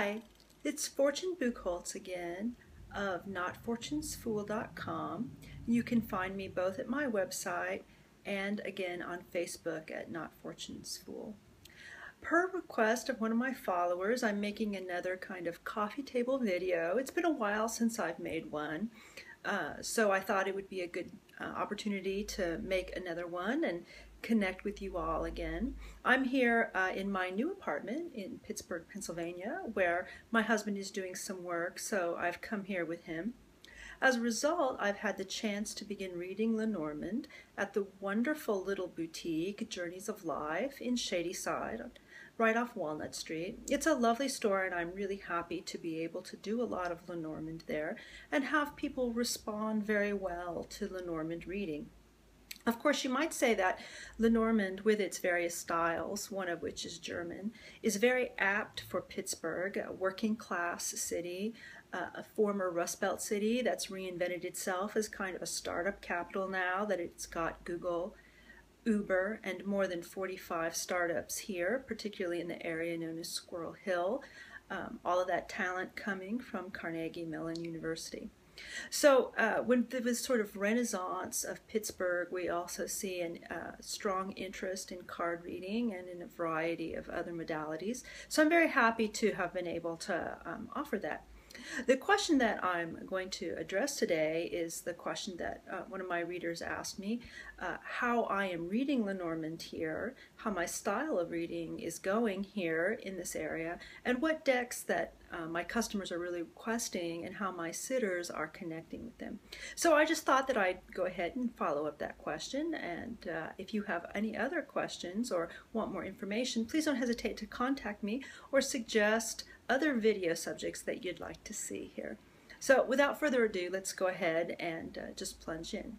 Hi, it's Fortune Buchholz again of NotFortunesFool.com. You can find me both at my website and again on Facebook at Not Fortunes Fool. Per request of one of my followers, I'm making another kind of coffee table video. It's been a while since I've made one, uh, so I thought it would be a good uh, opportunity to make another one and connect with you all again. I'm here uh, in my new apartment in Pittsburgh, Pennsylvania, where my husband is doing some work, so I've come here with him. As a result, I've had the chance to begin reading Lenormand at the wonderful little boutique Journeys of Life in Shadyside, right off Walnut Street. It's a lovely store, and I'm really happy to be able to do a lot of Lenormand there and have people respond very well to Lenormand reading. Of course, you might say that Lenormand, with its various styles, one of which is German, is very apt for Pittsburgh, a working class city, uh, a former Rust Belt city that's reinvented itself as kind of a startup capital now that it's got Google, Uber, and more than 45 startups here, particularly in the area known as Squirrel Hill. Um, all of that talent coming from Carnegie Mellon University. So uh, when there was sort of renaissance of Pittsburgh, we also see a uh, strong interest in card reading and in a variety of other modalities. So I'm very happy to have been able to um, offer that. The question that I'm going to address today is the question that uh, one of my readers asked me, uh, how I am reading Lenormand here, how my style of reading is going here in this area, and what decks that uh, my customers are really requesting and how my sitters are connecting with them. So I just thought that I'd go ahead and follow up that question, and uh, if you have any other questions or want more information, please don't hesitate to contact me or suggest other video subjects that you'd like to see here. So without further ado, let's go ahead and uh, just plunge in.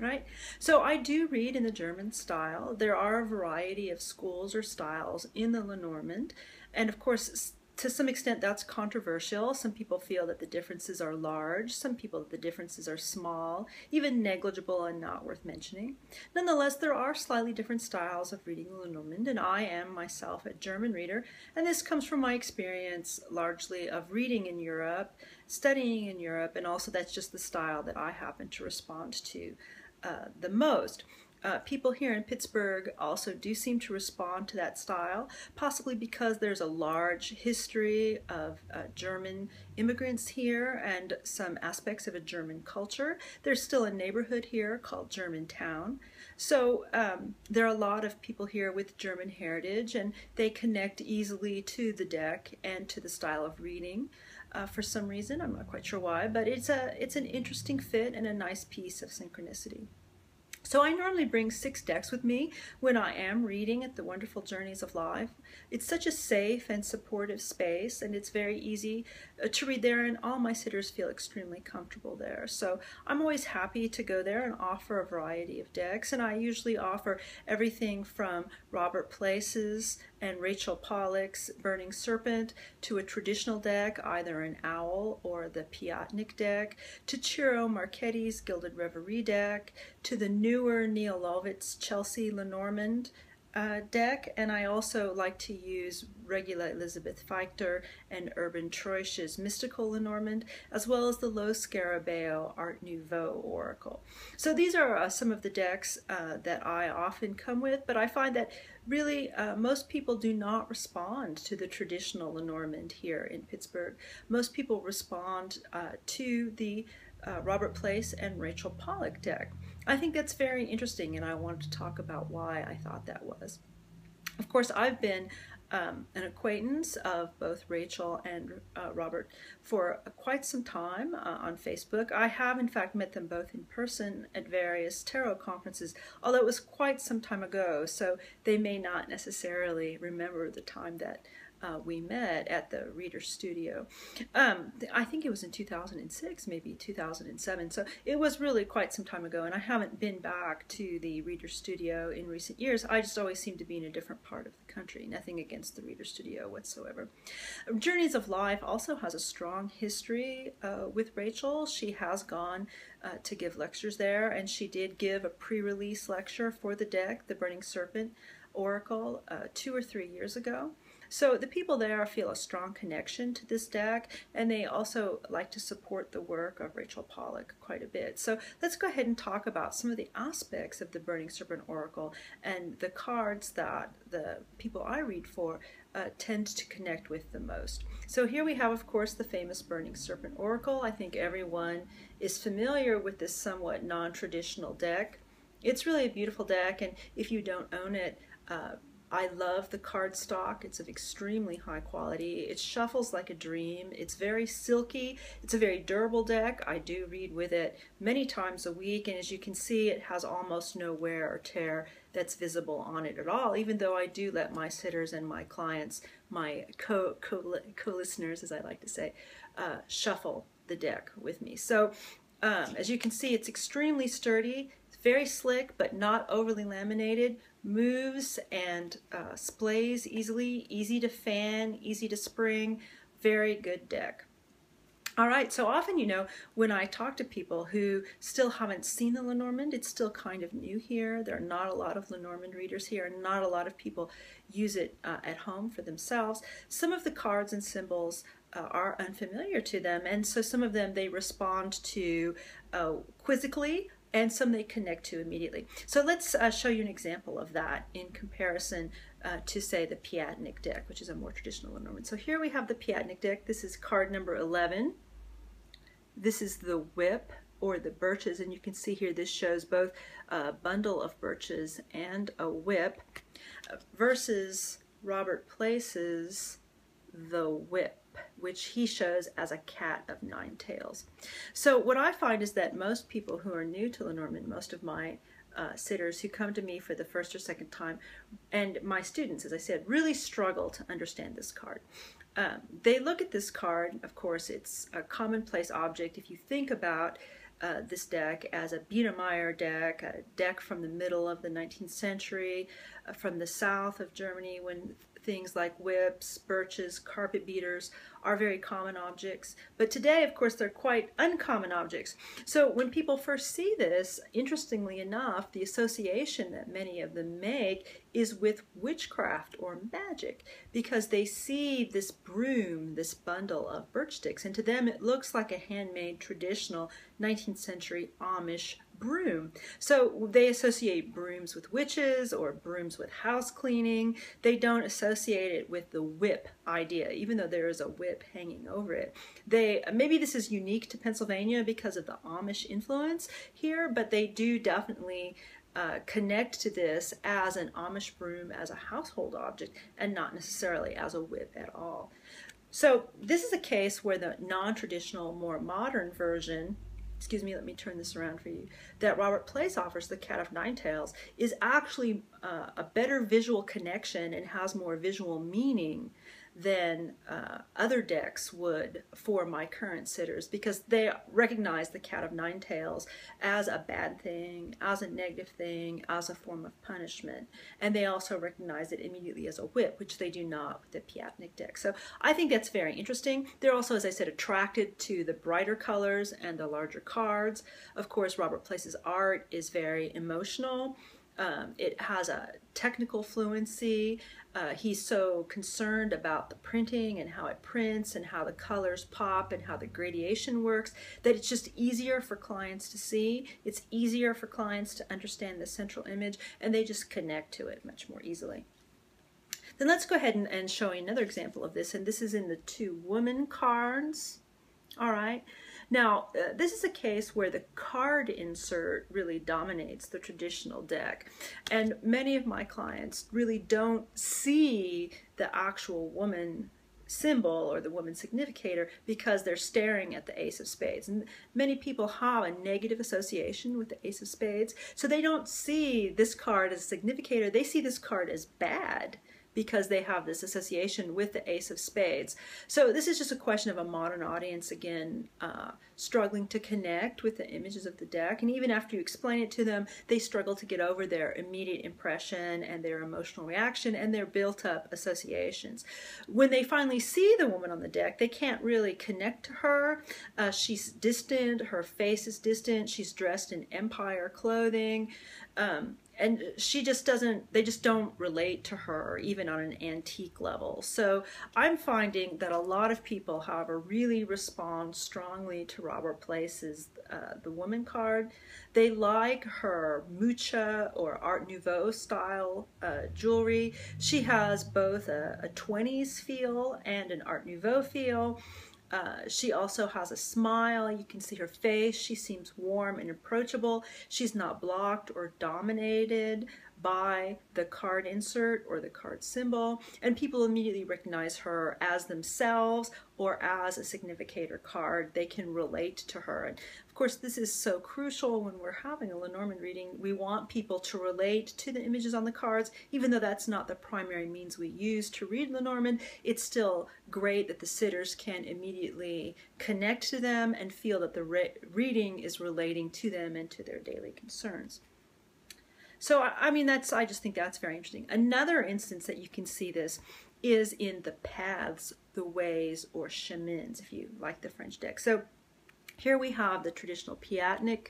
Right? So I do read in the German style. There are a variety of schools or styles in the Lenormand. And of course, to some extent that's controversial. Some people feel that the differences are large, some people that the differences are small, even negligible and not worth mentioning. Nonetheless, there are slightly different styles of reading Lenormand, and I am myself a German reader, and this comes from my experience largely of reading in Europe, studying in Europe, and also that's just the style that I happen to respond to uh, the most. Uh, people here in Pittsburgh also do seem to respond to that style, possibly because there's a large history of uh, German immigrants here and some aspects of a German culture. There's still a neighborhood here called Germantown. So um, there are a lot of people here with German heritage and they connect easily to the deck and to the style of reading. Uh, for some reason, I'm not quite sure why, but it's a it's an interesting fit and a nice piece of synchronicity. So I normally bring six decks with me when I am reading at the Wonderful Journeys of Life. It's such a safe and supportive space and it's very easy uh, to read there and all my sitters feel extremely comfortable there. So I'm always happy to go there and offer a variety of decks and I usually offer everything from Robert Place's and Rachel Pollack's Burning Serpent to a traditional deck, either an owl or the Piatnik deck, to Ciro Marchetti's Gilded Reverie deck, to the newer Neil Lovell's Chelsea Lenormand uh, deck, and I also like to use Regula Elizabeth Fiechter and Urban Trösch's Mystical Lenormand, as well as the Lo Scarabeo Art Nouveau Oracle. So these are uh, some of the decks uh, that I often come with, but I find that really uh, most people do not respond to the traditional Lenormand here in Pittsburgh. Most people respond uh, to the uh, Robert Place and Rachel Pollack deck. I think that's very interesting, and I wanted to talk about why I thought that was. Of course, I've been um, an acquaintance of both Rachel and uh, Robert for quite some time uh, on Facebook. I have, in fact, met them both in person at various tarot conferences, although it was quite some time ago, so they may not necessarily remember the time that uh, we met at the Reader Studio. Um, I think it was in 2006, maybe 2007. So it was really quite some time ago, and I haven't been back to the Reader Studio in recent years. I just always seem to be in a different part of the country. Nothing against the Reader Studio whatsoever. Journeys of Life also has a strong history uh, with Rachel. She has gone uh, to give lectures there, and she did give a pre-release lecture for the deck, The Burning Serpent Oracle, uh, two or three years ago. So the people there feel a strong connection to this deck, and they also like to support the work of Rachel Pollack quite a bit. So let's go ahead and talk about some of the aspects of the Burning Serpent Oracle and the cards that the people I read for uh, tend to connect with the most. So here we have, of course, the famous Burning Serpent Oracle. I think everyone is familiar with this somewhat non-traditional deck. It's really a beautiful deck, and if you don't own it, uh, I love the cardstock. It's of extremely high quality. It shuffles like a dream. It's very silky. It's a very durable deck. I do read with it many times a week, and as you can see, it has almost no wear or tear that's visible on it at all, even though I do let my sitters and my clients, my co, co, co as I like to say, uh, shuffle the deck with me. So um, as you can see, it's extremely sturdy, very slick, but not overly laminated, moves and uh, splays easily, easy to fan, easy to spring, very good deck. All right, so often, you know, when I talk to people who still haven't seen the Lenormand, it's still kind of new here. There are not a lot of Lenormand readers here, and not a lot of people use it uh, at home for themselves. Some of the cards and symbols uh, are unfamiliar to them, and so some of them they respond to uh, quizzically, and some they connect to immediately. So let's uh, show you an example of that in comparison uh, to say the Piatnik deck, which is a more traditional Lenormand. So here we have the Piatnik deck. This is card number 11. This is the whip or the birches, and you can see here this shows both a bundle of birches and a whip versus Robert Place's the whip which he shows as a cat of nine tails. So what I find is that most people who are new to Lenormand, most of my uh, sitters who come to me for the first or second time, and my students, as I said, really struggle to understand this card. Um, they look at this card, of course, it's a commonplace object. If you think about uh, this deck as a Biedermeier deck, a deck from the middle of the 19th century, uh, from the south of Germany when things like whips, birches, carpet beaters are very common objects. But today, of course, they're quite uncommon objects. So when people first see this, interestingly enough, the association that many of them make is with witchcraft or magic because they see this broom, this bundle of birch sticks, and to them it looks like a handmade traditional 19th century Amish broom. So they associate brooms with witches or brooms with house cleaning. They don't associate it with the whip idea, even though there is a whip hanging over it. They maybe this is unique to Pennsylvania because of the Amish influence here, but they do definitely uh, connect to this as an Amish broom as a household object and not necessarily as a whip at all. So this is a case where the non-traditional, more modern version excuse me, let me turn this around for you, that Robert Place offers, The Cat of Nine Tails, is actually uh, a better visual connection and has more visual meaning than uh, other decks would for my current sitters because they recognize the cat of nine tails as a bad thing, as a negative thing, as a form of punishment. And they also recognize it immediately as a whip, which they do not with the Piatnik deck. So I think that's very interesting. They're also, as I said, attracted to the brighter colors and the larger cards. Of course, Robert Place's art is very emotional. Um, it has a technical fluency. Uh, he's so concerned about the printing and how it prints and how the colors pop and how the gradation works that it's just easier for clients to see. It's easier for clients to understand the central image and they just connect to it much more easily. Then let's go ahead and, and show another example of this and this is in the two woman cards. All right. Now, uh, this is a case where the card insert really dominates the traditional deck. And many of my clients really don't see the actual woman symbol or the woman significator because they're staring at the ace of spades and many people have a negative association with the ace of spades so they don't see this card as a significator they see this card as bad because they have this association with the ace of spades. So this is just a question of a modern audience, again, uh, struggling to connect with the images of the deck. And even after you explain it to them, they struggle to get over their immediate impression and their emotional reaction and their built up associations. When they finally see the woman on the deck, they can't really connect to her. Uh, she's distant, her face is distant, she's dressed in empire clothing. Um, and she just doesn't they just don't relate to her even on an antique level. So i'm finding that a lot of people however really respond strongly to robert place's uh, the woman card. They like her mucha or art nouveau style uh, jewelry. She has both a, a 20s feel and an art nouveau feel uh, she also has a smile. You can see her face. She seems warm and approachable. She's not blocked or dominated by the card insert or the card symbol, and people immediately recognize her as themselves or as a significator card. They can relate to her. And of course, this is so crucial when we're having a Lenormand reading. We want people to relate to the images on the cards, even though that's not the primary means we use to read Lenormand. It's still great that the sitters can immediately connect to them and feel that the re reading is relating to them and to their daily concerns. So, I mean, that's, I just think that's very interesting. Another instance that you can see this is in the paths, the ways, or chemins, if you like the French deck. So here we have the traditional Piatnik,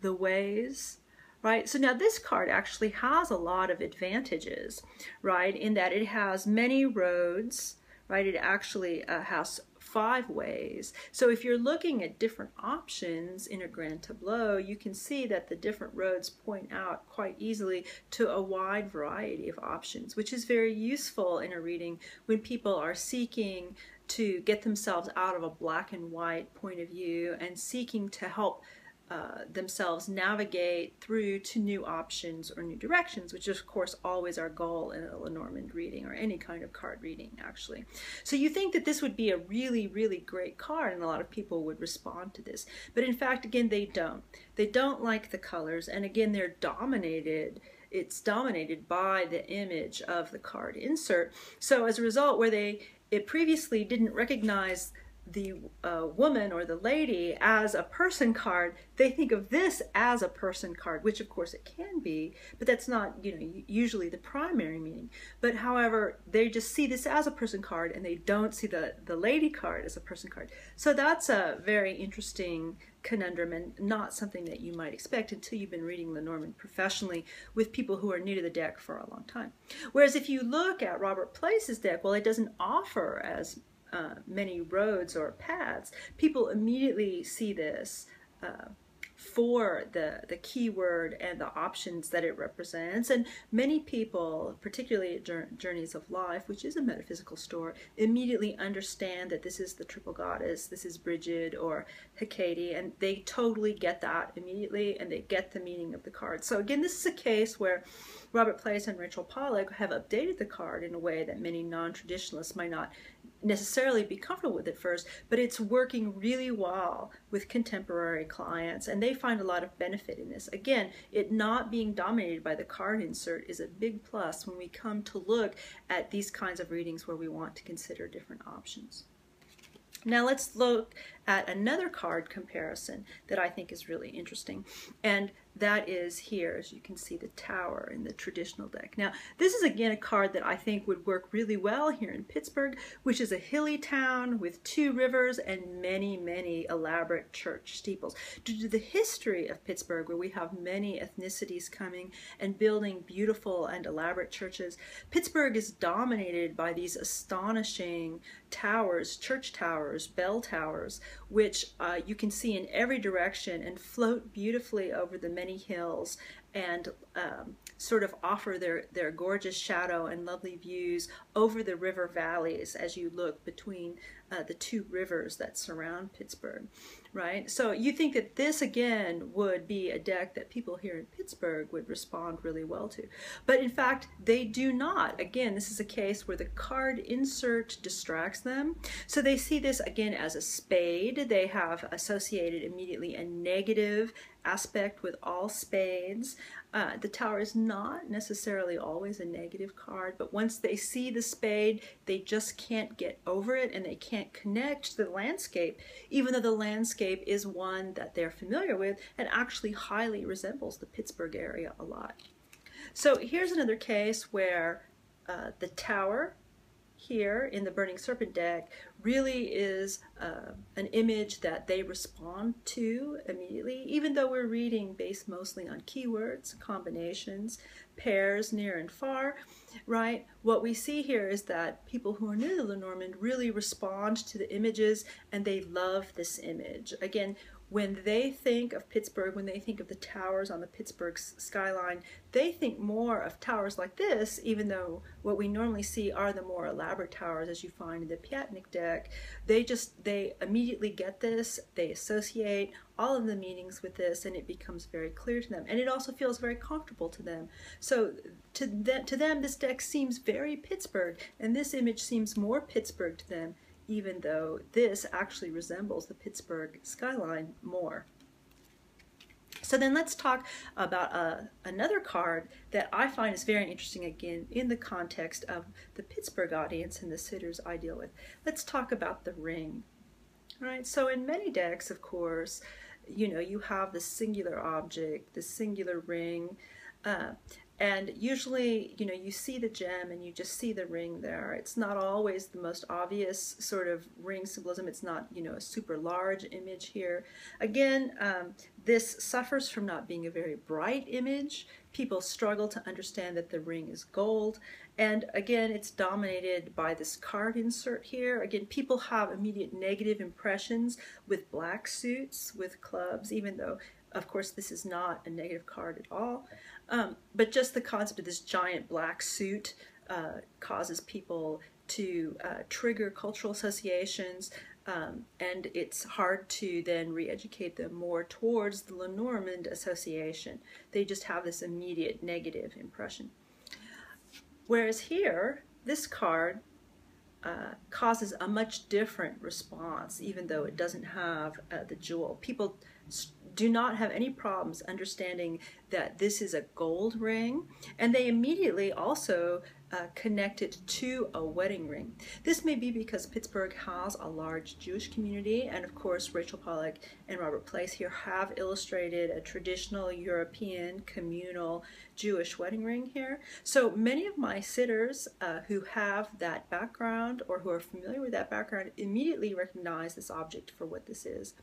the ways, right? So now this card actually has a lot of advantages, right? In that it has many roads, right? It actually uh, has five ways. So if you're looking at different options in a grand tableau, you can see that the different roads point out quite easily to a wide variety of options, which is very useful in a reading when people are seeking to get themselves out of a black and white point of view and seeking to help uh, themselves navigate through to new options or new directions, which is, of course, always our goal in a Lenormand reading or any kind of card reading, actually. So you think that this would be a really, really great card, and a lot of people would respond to this. But in fact, again, they don't. They don't like the colors, and again, they're dominated it's dominated by the image of the card insert. So as a result, where they it previously didn't recognize the uh, woman or the lady as a person card, they think of this as a person card, which of course it can be, but that's not, you know, usually the primary meaning. But however, they just see this as a person card and they don't see the, the lady card as a person card. So that's a very interesting conundrum and not something that you might expect until you've been reading Lenormand professionally with people who are new to the deck for a long time. Whereas if you look at Robert Place's deck, well, it doesn't offer as uh, many roads or paths, people immediately see this uh, for the, the keyword and the options that it represents. And many people, particularly at Journeys of Life, which is a metaphysical store, immediately understand that this is the triple goddess, this is Brigid or Hecate, and they totally get that immediately and they get the meaning of the card. So again, this is a case where Robert Place and Rachel Pollack have updated the card in a way that many non-traditionalists might not necessarily be comfortable with it first, but it's working really well with contemporary clients and they find a lot of benefit in this. Again, it not being dominated by the card insert is a big plus when we come to look at these kinds of readings where we want to consider different options. Now let's look at another card comparison that I think is really interesting. And that is here, as you can see, the tower in the traditional deck. Now, this is again a card that I think would work really well here in Pittsburgh, which is a hilly town with two rivers and many, many elaborate church steeples. Due to the history of Pittsburgh, where we have many ethnicities coming and building beautiful and elaborate churches, Pittsburgh is dominated by these astonishing towers, church towers, bell towers, which uh, you can see in every direction and float beautifully over the many hills and um, sort of offer their, their gorgeous shadow and lovely views over the river valleys as you look between uh, the two rivers that surround Pittsburgh, right? So you think that this again would be a deck that people here in Pittsburgh would respond really well to. But in fact, they do not. Again, this is a case where the card insert distracts them. So they see this again as a spade. They have associated immediately a negative aspect with all spades. Uh, the tower is not necessarily always a negative card, but once they see the spade, they just can't get over it and they can't connect to the landscape, even though the landscape is one that they're familiar with and actually highly resembles the Pittsburgh area a lot. So here's another case where uh, the tower here in the Burning Serpent deck really is uh, an image that they respond to immediately, even though we're reading based mostly on keywords, combinations, pairs, near and far, right? What we see here is that people who are new to Lenormand really respond to the images and they love this image. Again, when they think of Pittsburgh, when they think of the towers on the Pittsburgh skyline, they think more of towers like this, even though what we normally see are the more elaborate towers as you find in the Piatnik deck. They just, they immediately get this, they associate all of the meanings with this, and it becomes very clear to them. And it also feels very comfortable to them. So to, th to them, this deck seems very Pittsburgh, and this image seems more Pittsburgh to them even though this actually resembles the Pittsburgh skyline more. So then let's talk about uh, another card that I find is very interesting again in the context of the Pittsburgh audience and the sitters I deal with. Let's talk about the ring. All right, so in many decks, of course, you know, you have the singular object, the singular ring, uh, and usually, you know, you see the gem and you just see the ring there. It's not always the most obvious sort of ring symbolism. It's not, you know, a super large image here. Again, um, this suffers from not being a very bright image. People struggle to understand that the ring is gold. And again, it's dominated by this card insert here. Again, people have immediate negative impressions with black suits, with clubs, even though, of course, this is not a negative card at all. Um, but just the concept of this giant black suit uh, causes people to uh, trigger cultural associations, um, and it's hard to then re-educate them more towards the Lenormand association. They just have this immediate negative impression. Whereas here, this card uh, causes a much different response, even though it doesn't have uh, the jewel. People do not have any problems understanding that this is a gold ring, and they immediately also uh, connected to a wedding ring. This may be because Pittsburgh has a large Jewish community, and of course, Rachel Pollack and Robert Place here have illustrated a traditional European communal Jewish wedding ring here. So many of my sitters uh, who have that background or who are familiar with that background immediately recognize this object for what this is,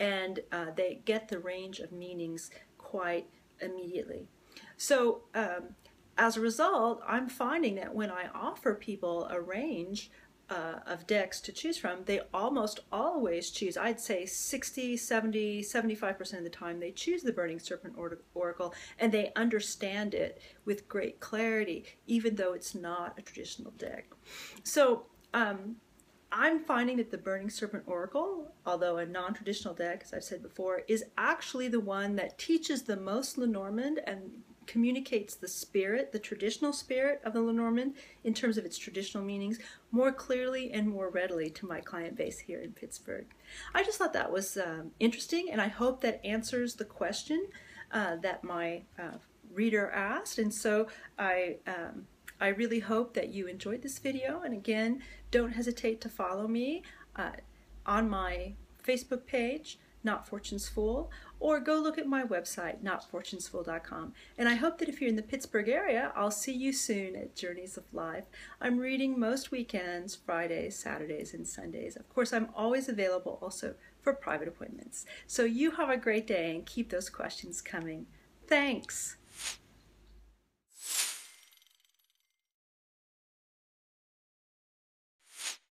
and uh, they get the range of meanings quite immediately. So um, as a result, I'm finding that when I offer people a range uh, of decks to choose from, they almost always choose, I'd say 60, 70, 75% of the time, they choose the Burning Serpent or Oracle and they understand it with great clarity, even though it's not a traditional deck. So um, I'm finding that the Burning Serpent Oracle, although a non-traditional deck, as I've said before, is actually the one that teaches the most Lenormand and communicates the spirit, the traditional spirit of the Lenormand in terms of its traditional meanings more clearly and more readily to my client base here in Pittsburgh. I just thought that was um, interesting and I hope that answers the question uh, that my uh, reader asked and so I um, I really hope that you enjoyed this video and again don't hesitate to follow me uh, on my Facebook page not Fortune's Fool, or go look at my website, notfortunesfool.com. And I hope that if you're in the Pittsburgh area, I'll see you soon at Journeys of Life. I'm reading most weekends, Fridays, Saturdays, and Sundays. Of course, I'm always available also for private appointments. So you have a great day and keep those questions coming. Thanks.